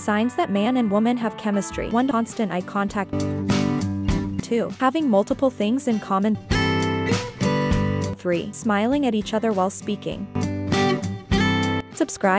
Signs that man and woman have chemistry. 1. Constant eye contact. 2. Having multiple things in common. 3. Smiling at each other while speaking. Subscribe.